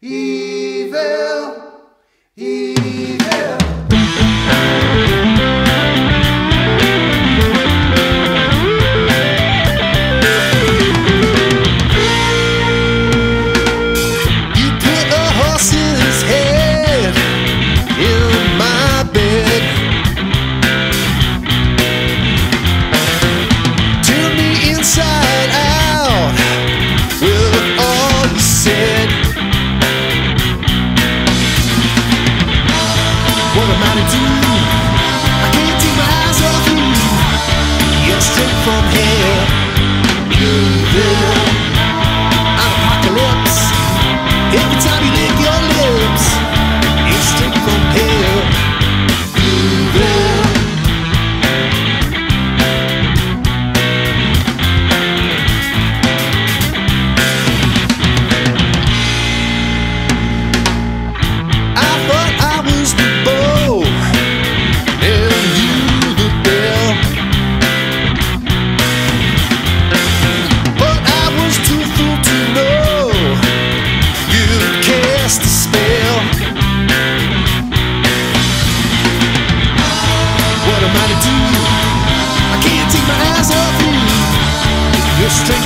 evil. straight from here gotta do. I can't take my eyes off you. You're straight.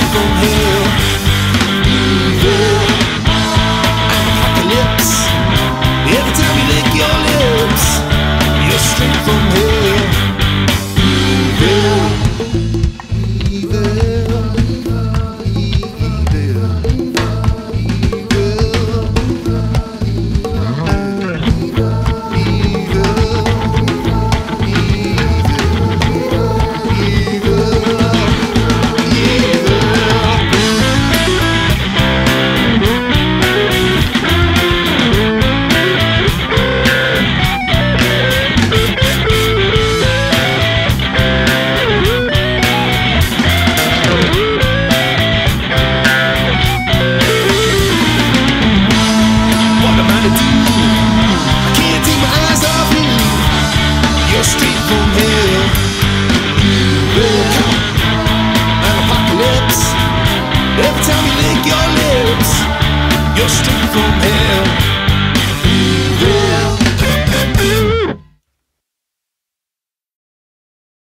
just to come.